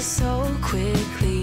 so quickly.